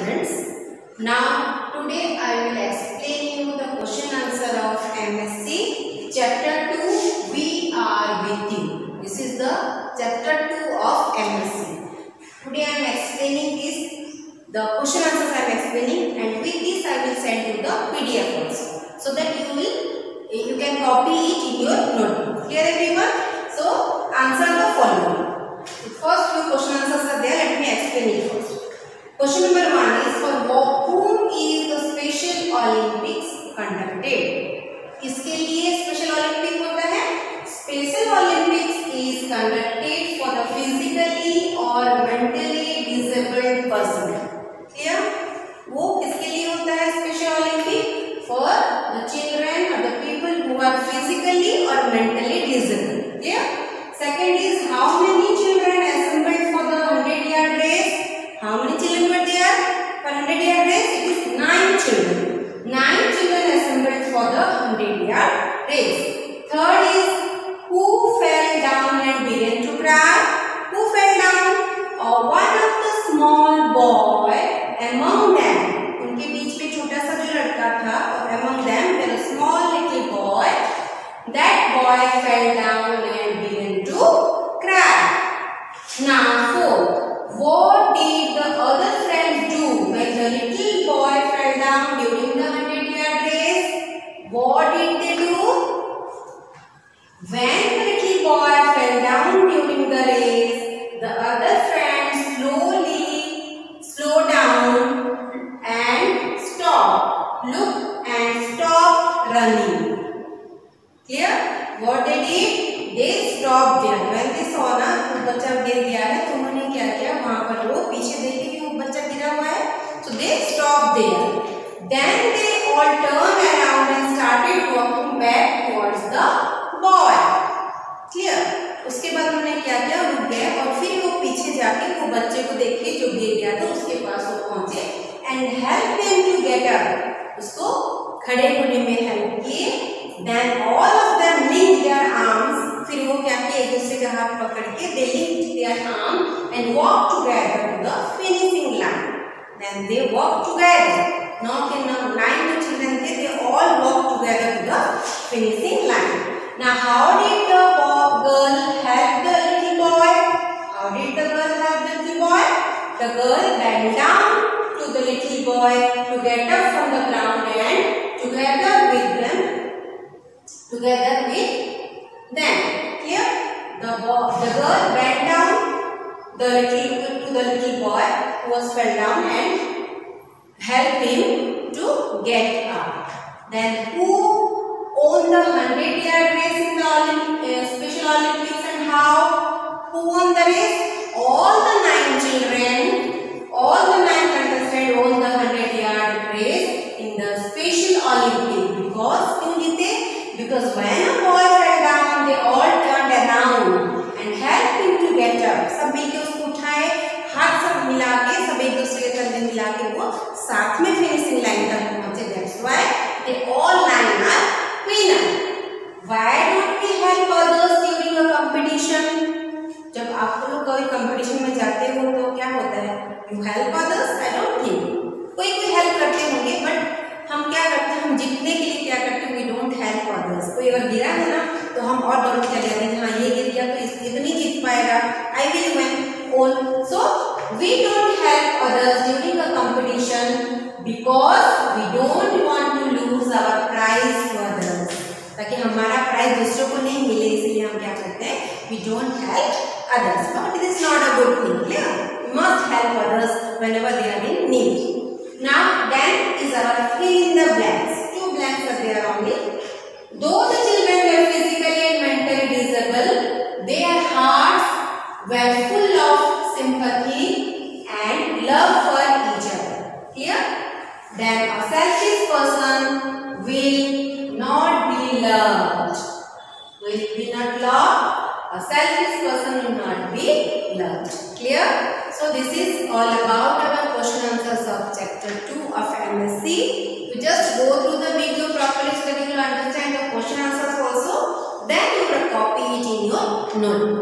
students. Now today I will explain you the question answer of MSc chapter 2 We are with you. This is the chapter 2 of MSc. Today I am explaining this the question answers I am explaining and with this I will send you the PDF also so that you will you can copy it in your notebook. Question number one is for whom is the Special Olympics conducted? किसके लिए race third is who fell down and began to cry who fell down or one of the small boy among them उनके बीच में छोटा सा जो लड़का था और among them there was a small little boy that boy fell down and began to cry now fourth what Clear what it is they stop there when they saw ना बच्चा गिर गया है तो उन्होंने क्या किया? वहाँ पर वो पीछे देखे कि वो बच्चा गिरा हुआ है। So they stop there then they all turn around and started walking back towards the boy clear उसके बाद उन्होंने क्या किया? रुक गए और फिर वो पीछे जाके वो बच्चे को देखे जो गिर गया था, उसके पास वो पहुँचे and help him to get up उसको खड़े होने में हेल्प किए. Then all of of them link there arms फिर वो क्या किए एक दूसरे का हाथ पकड़ के दे link there arm and walk together to the finishing line then they walk together नौ के नौ नाइन जो चिल्ड्रन थे they all walk together to the finishing line Now, how did the girl help the little boy? How did the girl help the little boy? The girl bent down to the little boy to get up from the ground and together with them, together the little to the little boy who was fell down and help him to get up. Then who won the 100 yard race in the Olymp uh, Special Olympics and how? Who won the race? All the nine children, all the nine contestants won the 100 yard race in the Special Olympics because, in because when you help others I don't think कोई कोई help करते होंगे but हम क्या करते हैं, हम जीतने के लिए क्या करते हैं वी डोंट हेल्प अदर्स कोई अगर गिरा है ना तो हम और दौड़ चले जाते हैं हाँ ये गिर गया तो इस ये तो नहीं जीत पाएगा. I will win own so we don't help others during a competition because we don't want to lose our prize to others ताकि हमारा प्राइज दूसरों को नहीं मिले, इसलिए हम क्या करते हैं we don't help others it is not a good thing, clear? we must help others whenever they are in need. Now then is our fill in the blanks. Two blanks are there only. Though the children were physically and mentally disabled their hearts were full of sympathy and love for each other. Clear? Then a selfish person will not be loved. Will be not loved. A selfish person will not be loved. Clear? So this is all about our question answers of chapter 2 of MSc. You just go through the video properly so that you will understand the question answers also. Then you will copy it in your notebook.